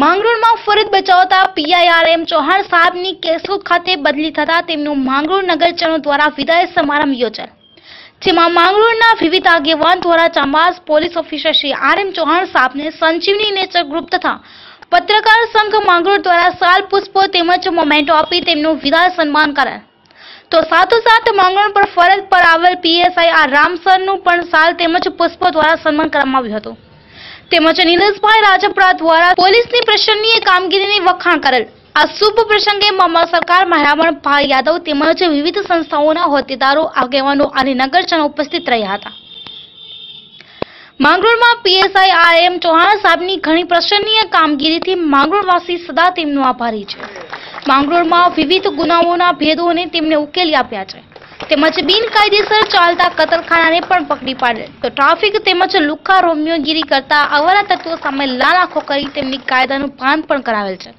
માંગરોળમાં ફરજ બચાવતા પીઆઈઆરએમ ચૌહાણ સાહેબની કેશોદ ખાતે બદલી થતા તેમનું માંગરોળ નગરજનો દ્વારા વિદાય સમારંભ યોજાયો. જેમાં માંગરોળના વિવિધ આગેવાન દ્વારા ચાંબાસ police officer Shri R M Chauhan સાહેબને સંજીવની નેચર ગ્રુપ તથા પત્રકાર સંઘ માંગરોળ દ્વારા સાલ પુષ્પો તેમજ મોમેન્ટો આપી તેમનું વિદાય સન્માન કરાય. તો સાથોસાથ માંગરોળ પર ફરજ પર આવેલ પીએસઆઈ આર રામસરનું પણ સાલ તેમજ પુષ્પો દ્વારા સન્માન કરવામાં આવ્યું હતું. તેમજ નીરજભાઈ રાજપરા દ્વારા પોલીસની પ્રશંસનીય કામગીરીની વખાણ કરેલ. આ શુભ પ્રસંગે મામા સરકાર મહારામણભાઈ યાદવ તેમજ વિવિધ સંસ્થાઓના હોદ્દેદારો, આગેવાનો અને નગરજનો ઉપસ્થિત રહ્યા હતા. માંગરોળમાં પીએસઆઈ આર એમ ચૌહાણ સાહેબની ઘણી પ્રશંસનીય કામગીરીથી માંગરોળવાસી સદા તેમનો આભારી છે. માંગરોળમાં વિવિધ ગુનાઓના ભેદોને તેમને ઉકેલી આપ્યા છે. તેમજ બિનકાયદેસર ચાલતા કતલખાનાને પણ પકડી પાડેલ તો ટ્રાફિક તેમજ લુખ્ખા રોમિયોગીરી કરતા અવારા તત્વો સામે લાલ આંખો કરી તેમની કાયદાનું ભાન પણ કરાવેલ છે.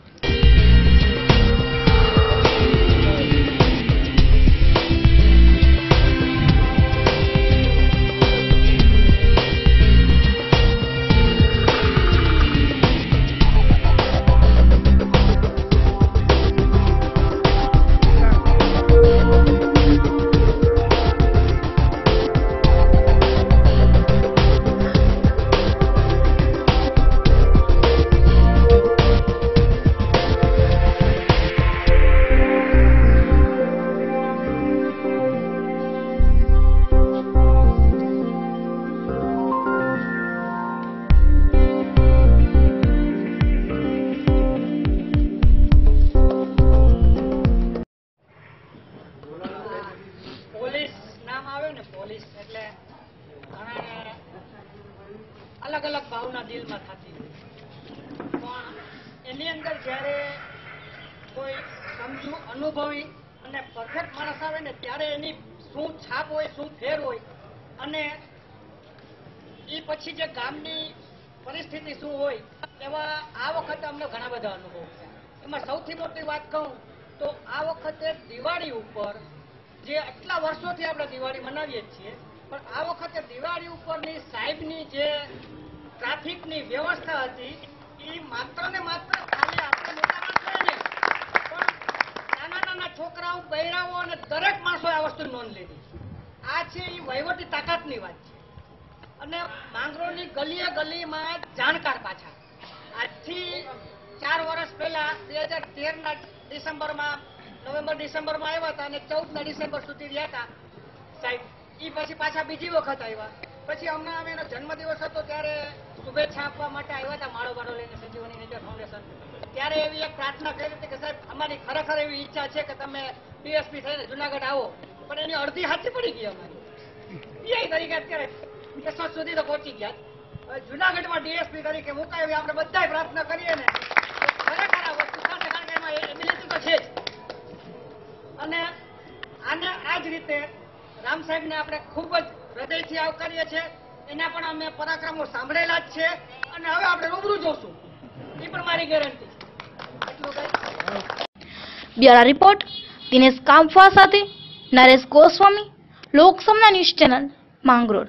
નામ આવે ને પોલીસ, એટલે અલગ અલગ ભાવના દિલમાં થતી પણ એની અંદર જ્યારે કોઈ સમજુ, અનુભવી અને પરફેક્ટ માણસ આવે ને, ત્યારે એની શું છાપ હોય, શું ફેર હોય અને એ પછી જે ગામની પરિસ્થિતિ શું હોય, એવા આ વખતે અમને ઘણા બધા અનુભવ છે એમાં સૌથી મોટી વાત કહું તો આ વખતે દિવાળી ઉપર જે આટલા વર્ષોથી આપણે દિવાળી મનાવીએ છીએ, પણ આ વખતે દિવાળી ઉપરની સાહેબની જે ટ્રાફિકની વ્યવસ્થા હતી એ માત્ર ને માત્ર ખાલી આપણે મોટામાં પણ નાના નાના છોકરાઓ, બૈરાઓ અને દરેક માણસોએ આ વસ્તુ નોંધ લીધી આ છે એ વહીવટી તાકાતની વાત છે. અને માંગરોળની ગલીએ ગલીમાં જાણકાર પાછા. આજથી ચાર વર્ષ પહેલા બે હજાર તેર ના ડિસેમ્બરમાં નવેમ્બર, ડિસેમ્બરમાં આવ્યા હતા અને ચૌદ ના ડિસેમ્બર સુધી રહ્યા હતા. સાહેબ, ઈ પછી પાછા બીજી વખત આવ્યા. પછી હમણાં અમે એનો જન્મદિવસ હતો ત્યારે શુભેચ્છા આપવા માટે આવ્યા હતા માળો બાળો લઈને સંજીવની નેચર ફાઉન્ડેશન. ત્યારે એવી એક પ્રાર્થના કરી હતી કે સાહેબ, અમારી ખરેખર એવી ઈચ્છા છે કે તમે ડીએસપી થઈને જુનાગઢ આવો. પણ એની અડધી હાથી પડી ગઈ અમારી. એ તરીકે અત્યારે કેશોદ સુધી તો પહોંચી ગયા. જુનાગઢમાં ડીએસપી તરીકે મુકાવી આપણે બધાય પ્રાર્થના કરીએ ને તો ખરેખર આ વસ્તુ થશે કારણ કે એમાં એબિલિટી તો છે જ અને આને આ જ રીતે રામ સાહેબને આપણે ખૂબ જ હૃદયથી આવકારીએ છીએ. એના પણ અમે પરાક્રમો સાંભળેલા જ છે. અને હવે આપણે રૂબરૂ જોશું. એ પણ મારી ગેરંટી બ્યુરો રિપોર્ટ, દિનેશ કામફા સાથે નરેશ ગોસ્વામી લોકસમના ન્યૂઝ ચેનલ, માંગરોળ.